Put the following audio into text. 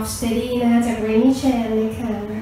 of Steady นะคะจาก Rainy Chan เลยค่ะ